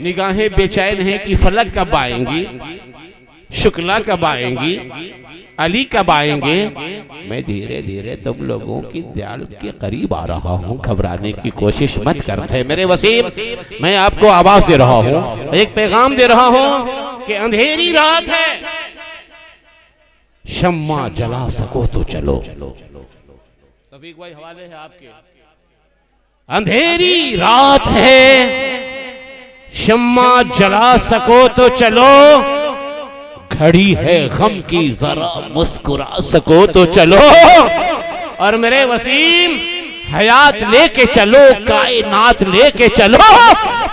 निगाहें बेचैन हैं कि फलक कब आएँगी, शुक्ला कब आएँगी, अली कब आएँगे। मैं धीरे धीरे तुम लोगों की दयाल के करीब आ रहा हूँ। घबराने की कोशिश मत करते मेरे वसीम। मैं आपको आवाज़ दे रहा हूँ, एक पैगाम दे रहा हूँ कि अंधेरी रात है। शम्मा जला सको तो चलो। तफीक भाई हवाले है आपके। अंधेरी रात है। शम्मा जला सको तो चलो। घड़ी है गम की, जरा मुस्कुरा सको तो चलो। और मेरे वसीम, हयात लेके चलो, कायनात लेके चलो।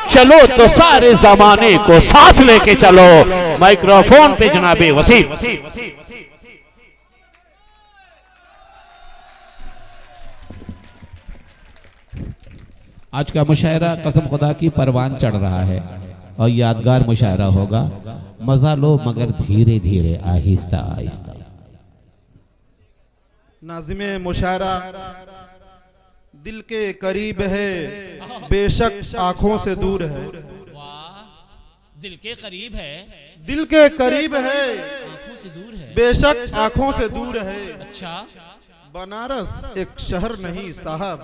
चलो तो सारे जमाने को साथ लेके चलो। माइक्रोफोन पे जनाबे वसीम। आज का मुशायरा कसम खुदा की परवान चढ़ रहा है और यादगार मुशायरा होगा। मज़ा लो मगर धीरे धीरे आहिस्ता आहिस्ता। नाजिम मुशायरा दिल के करीब है बेशक आँखों से दूर है। दिल के करीब है। दिल के करीब है आँखों से दूर है। बेशक आँखों से दूर है। अच्छा। बनारस एक शहर नहीं साहब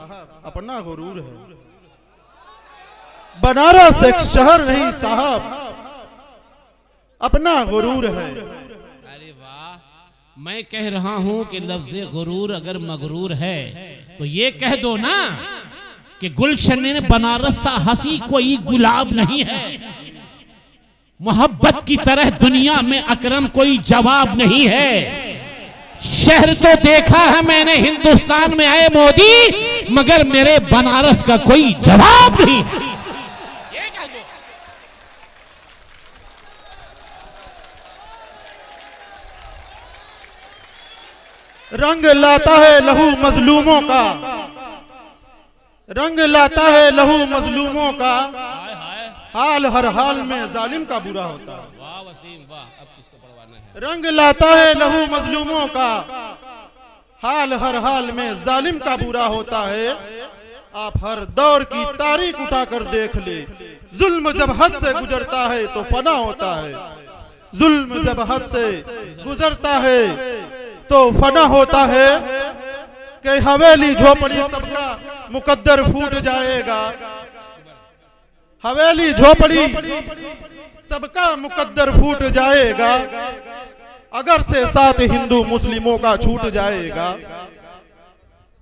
अपना गुरूर है। बनारस एक शहर नहीं, साहब। अपना गुरूर है। अरे वाह, मैं कह रहा हूँ कि लफ्ज गुरूर अगर मगरूर है तो ये कह दो ना कि गुलशन बनारस सा हँसी कोई गुलाब नहीं है। मोहब्बत की तरह दुनिया में अकरम कोई जवाब नहीं है। शहर तो देखा है मैंने, हिंदुस्तान में आए मोदी, मगर मेरे बनारस का कोई जवाब नहीं है ये कह दो रंग लाता है लहू मजलूमों का। रंग लाता है लहू मजलूमों का। हाल हर हाल में जालिम का बुरा होता। है है? रंग लाता है लहू मजलूमों का। हाल हर हाल में जालिम का बुरा होता है। आप हर दौर की तारीख उठाकर देख ले। जुल्म जब हद से गुजरता है तो फना होता है। जुल्म जब हद से गुजरता है तो फना होता है कि हवेली झोपड़ी सबका मुकद्दर फूट जाएगा। हवेली झोपड़ी सबका मुकद्दर फूट जाएगा। अगर से साथ हिंदू मुस्लिमों का छूट जाएगा।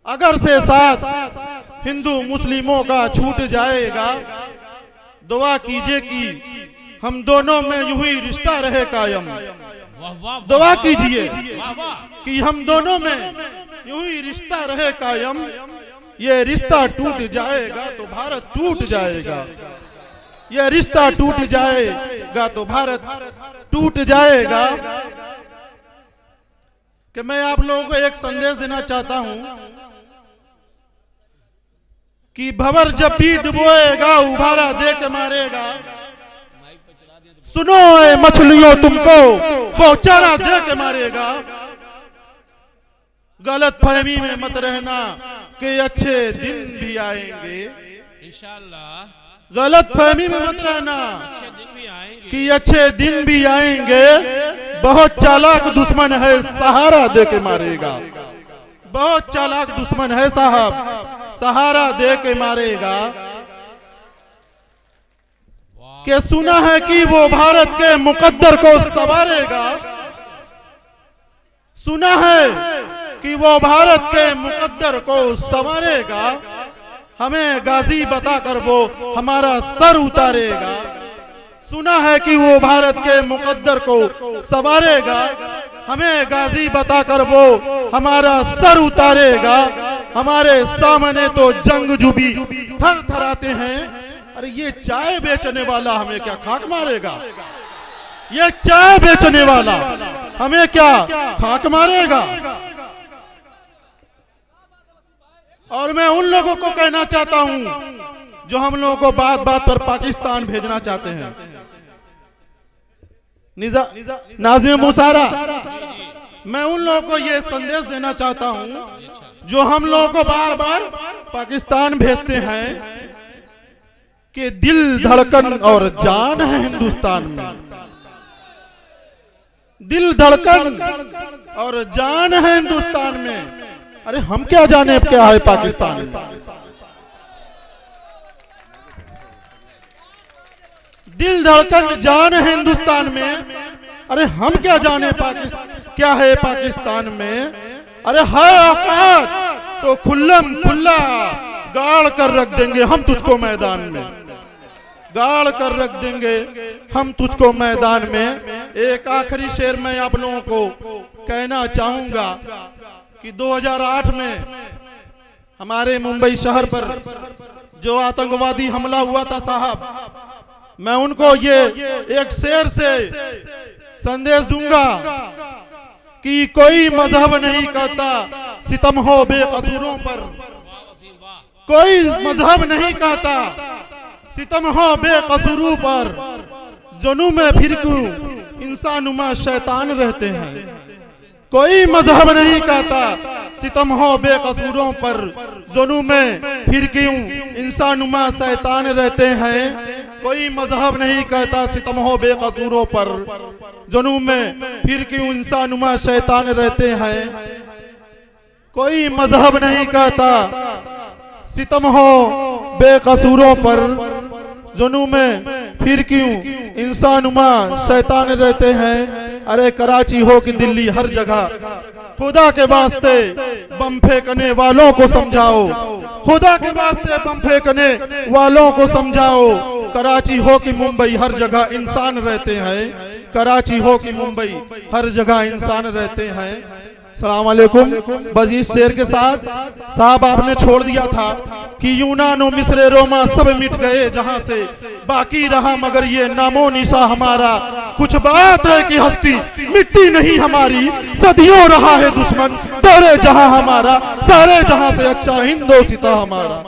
अगर से साथ हिंदू मुस्लिमों का छूट जाएगा। दुआ कीजिए कि हम दोनों में यूँ ही रिश्ता रहे कायम। दुआ कीजिए। कि हम दोनों में यूँ ही रिश्ता रहे कायम ये रिश्ता टूट जाएगा तो भारत टूट जाएगा। ये रिश्ता टूट जाएगा तो भारत टूट जाएगा। कि मैं आप लोगों को एक संदेश देना चाहता हूँ कि भवर जब भी डुबोएगा उभारा दे के मारेगा सुनो मछलियों तुमको वो चारा दे के मारेगा। गलत फहमी में मत रहना कि अच्छे दिन भी आएँगे। इंशाल्लाह। गलत फहमी में मत रहना कि अच्छे दिन भी आएँगे। बहुत चालाक दुश्मन है सहारा दे के मारेगा। बहुत चालाक दुश्मन है साहब सहारा दे के मारेगा। के सुना है कि वो भारत के मुकद्दर को संवारेगा। सुना है कि वो भारत के मुकद्दर को संवारेगा। हमें गाजी बताकर वो हमारा सर उतारेगा। सुना है कि वो भारत के मुकद्दर को संवारेगा। हमें गाजी बताकर वो हमारा सर उतारेगा। हमारे सामने तो जंग जुबी थर थराते हैं। अरे ये चाय बेचने वाला हमें क्या खाक मारेगा? ये चाय बेचने वाला हमें क्या खाक मारेगा? और मैं उन लोगों को कहना चाहता हूँ जो हम लोगों को बात बात पर पाकिस्तान भेजना चाहते हैं। निजा नाजिम मुसारा, मैं उन लोगों को ये संदेश देना चाहता हूँ जो हम लोगों को बार बार पाकिस्तान भेजते हैं। कि दिल धड़कन और जान है हिंदुस्तान में। दिल धड़कन और जान है हिंदुस्तान में। अरे हम क्या जाने क्या है पाकिस्तान में? दिल धड़कन जान है हिंदुस्तान में। अरे हम क्या जाने पाकिस्तान क्या है पाकिस्तान में? अरे है औकात तो खुल्लम खुल्ला गाड़ कर रख देंगे हम तुझको मैदान में। गाड़ कर रख देंगे। हम तुझको मैदान में एक आखिरी शेर मैं आप लोगों को कहना चाहूँगा कि 2008 में हमारे मुंबई शहर पर जो आतंकवादी हमला हुआ था साहब, मैं उनको ये एक शेर से संदेश दूँगा कि कोई मज़हब नहीं कहता सितम हो बेकसूरों पर। कोई मज़हब नहीं कहता सितम हो बेकसूरों पर जनू में फिर क्यों इंसानुमा शैतान रहते हैं। कोई मज़हब नहीं कहता सितम हो बेकसूरों पर जनू में फिर क्यों इंसानुमा शैतान रहते हैं। कोई मज़हब नहीं कहता सितम हो बेकसूरों पर जनू में फिर क्यों इंसानुमा शैतान रहते हैं। कोई मज़हब नहीं कहता सितम हो बेकसूरों पर जनू में, फिर क्यों? इंसानुमा शैतान रहते हैं। अरे कराची हो कि दिल्ली, हर जगह। खुदा के वास्ते बम फेंकने वालों को समझाओ। खुदा के वास्ते बम फेंकने वालों को समझाओ। कराची हो कि मुंबई, हर जगह इंसान रहते हैं। कराची हो कि मुंबई, हर जगह इंसान रहते हैं। सलामकुम इस शेर के साथ साहब, आपने छोड़ दिया था कि यूनानो मिस्र रोमा सब मिट गए जहाँ से बाकी रहा, मगर ये नामो निशा हमारा। कुछ बात है कि हस्ती मिट्टी नहीं हमारी। सदियों रहा है दुश्मन तेरे जहाँ हमारा, सारे जहाँ से अच्छा हिंदो सिता हमारा।